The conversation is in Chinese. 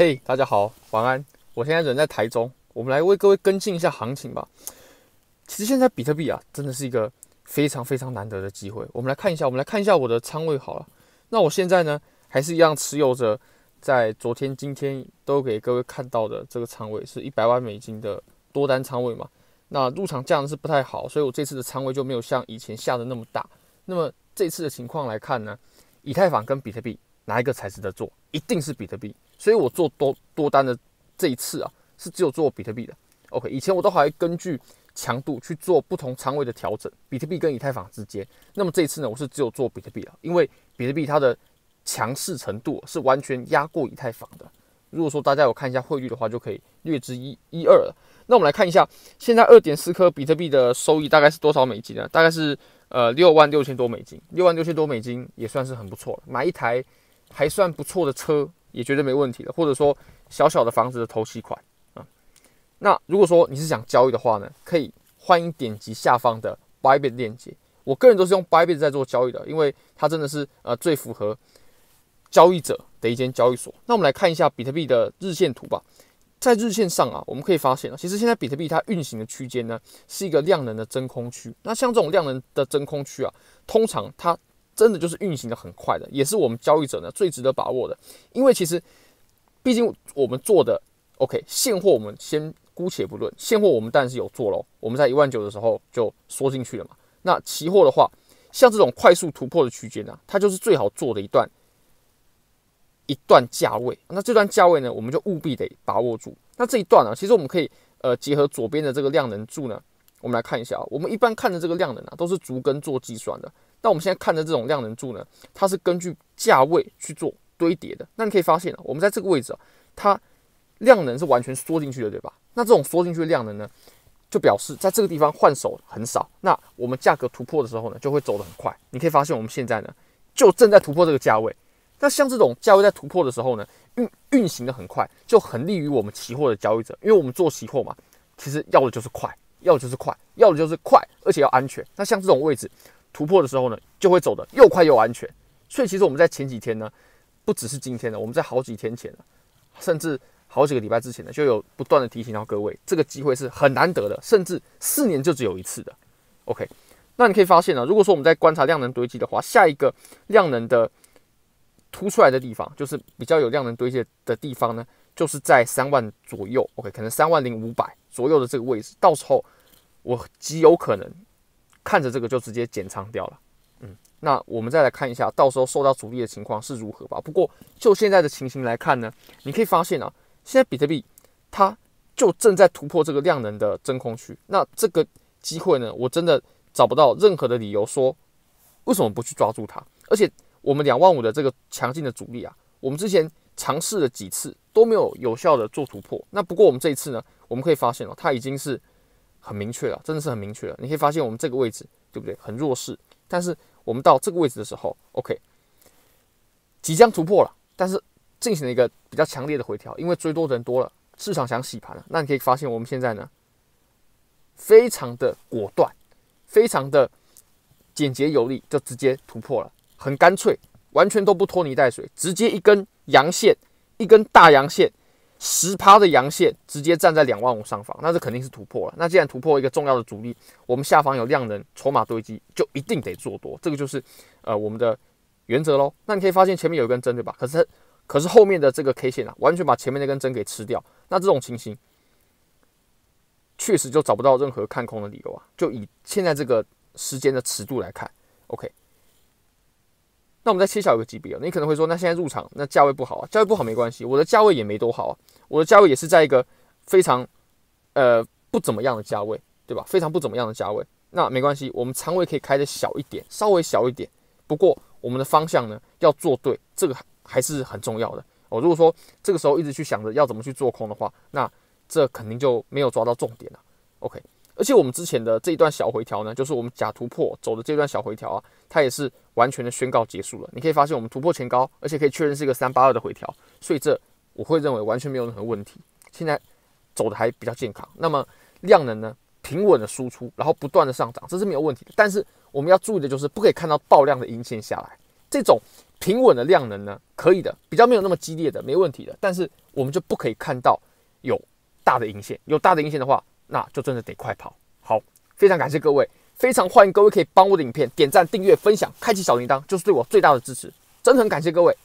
嘿，大家好，晚安。我现在人在台中，我们来为各位跟进一下行情吧。其实现在比特币啊，真的是一个非常非常难得的机会。我们来看一下，我们来看一下我的仓位好了。那我现在呢，还是一样持有着在昨天、今天都给各位看到的这个仓位，是一百万美金的多单仓位嘛。那入场价呢是不太好，所以我这次的仓位就没有像以前下的那么大。那么这次的情况来看呢，以太坊跟比特币哪一个才值得做？一定是比特币。所以我做多多单的这一次啊，是只有做比特币的。OK，以前我都还根据强度去做不同仓位的调整，比特币跟以太坊之间。那么这一次呢，我是只有做比特币了，因为比特币它的强势程度是完全压过以太坊的。如果说大家有看一下汇率的话，就可以略知一一二了。那我们来看一下，现在二点四颗比特币的收益大概是多少美金呢？大概是呃六万六千多美金，六万六千多美金也算是很不错了，买一台还算不错的车。也绝对没问题的，或者说小小的房子的头期款啊。那如果说你是想交易的话呢，可以欢迎点击下方的 Bybit 链接。我个人都是用 Bybit 在做交易的，因为它真的是呃最符合交易者的一间交易所。那我们来看一下比特币的日线图吧。在日线上啊，我们可以发现啊，其实现在比特币它运行的区间呢是一个量能的真空区。那像这种量能的真空区啊，通常它真的就是运行的很快的，也是我们交易者呢最值得把握的。因为其实，毕竟我们做的 OK 现货，我们先姑且不论，现货我们当然是有做喽。我们在一万九的时候就缩进去了嘛。那期货的话，像这种快速突破的区间呢，它就是最好做的一段一段价位。那这段价位呢，我们就务必得把握住。那这一段呢，其实我们可以呃结合左边的这个量能柱呢，我们来看一下啊。我们一般看的这个量能啊，都是逐根做计算的。那我们现在看的这种量能柱呢，它是根据价位去做堆叠的。那你可以发现啊，我们在这个位置啊，它量能是完全缩进去的，对吧？那这种缩进去的量能呢，就表示在这个地方换手很少。那我们价格突破的时候呢，就会走得很快。你可以发现我们现在呢，就正在突破这个价位。那像这种价位在突破的时候呢，运运行的很快，就很利于我们期货的交易者，因为我们做期货嘛，其实要的就是快，要的就是快，要的就是快，而且要安全。那像这种位置。突破的时候呢，就会走的又快又安全。所以其实我们在前几天呢，不只是今天的，我们在好几天前甚至好几个礼拜之前呢，就有不断的提醒到各位，这个机会是很难得的，甚至四年就只有一次的。OK，那你可以发现呢，如果说我们在观察量能堆积的话，下一个量能的凸出来的地方，就是比较有量能堆积的地方呢，就是在三万左右。OK，可能三万零五百左右的这个位置，到时候我极有可能。看着这个就直接减仓掉了，嗯，那我们再来看一下，到时候受到阻力的情况是如何吧。不过就现在的情形来看呢，你可以发现啊，现在比特币它就正在突破这个量能的真空区。那这个机会呢，我真的找不到任何的理由说为什么不去抓住它。而且我们两万五的这个强劲的阻力啊，我们之前尝试了几次都没有有效的做突破。那不过我们这一次呢，我们可以发现哦，它已经是。很明确了，真的是很明确了。你可以发现我们这个位置，对不对？很弱势。但是我们到这个位置的时候，OK，即将突破了。但是进行了一个比较强烈的回调，因为追多的人多了，市场想洗盘了。那你可以发现我们现在呢，非常的果断，非常的简洁有力，就直接突破了，很干脆，完全都不拖泥带水，直接一根阳线，一根大阳线。十趴的阳线直接站在两万五上方，那这肯定是突破了。那既然突破一个重要的阻力，我们下方有量能筹码堆积，就一定得做多。这个就是呃我们的原则喽。那你可以发现前面有一根针对吧？可是可是后面的这个 K 线啊，完全把前面那根针给吃掉。那这种情形确实就找不到任何看空的理由啊。就以现在这个时间的尺度来看，OK。那我们再切小一个级别你可能会说，那现在入场那价位不好啊，价位不好没关系，我的价位也没多好啊，我的价位也是在一个非常呃不怎么样的价位，对吧？非常不怎么样的价位，那没关系，我们仓位可以开的小一点，稍微小一点。不过我们的方向呢要做对，这个还是很重要的哦。如果说这个时候一直去想着要怎么去做空的话，那这肯定就没有抓到重点了。OK。而且我们之前的这一段小回调呢，就是我们假突破走的这段小回调啊，它也是完全的宣告结束了。你可以发现我们突破前高，而且可以确认是一个三八二的回调，所以这我会认为完全没有任何问题。现在走的还比较健康。那么量能呢，平稳的输出，然后不断的上涨，这是没有问题的。但是我们要注意的就是不可以看到爆量的阴线下来，这种平稳的量能呢，可以的，比较没有那么激烈的，没问题的。但是我们就不可以看到有大的阴线，有大的阴线的话，那就真的得快跑。好，非常感谢各位，非常欢迎各位可以帮我的影片点赞、订阅、分享、开启小铃铛，就是对我最大的支持。真的很感谢各位。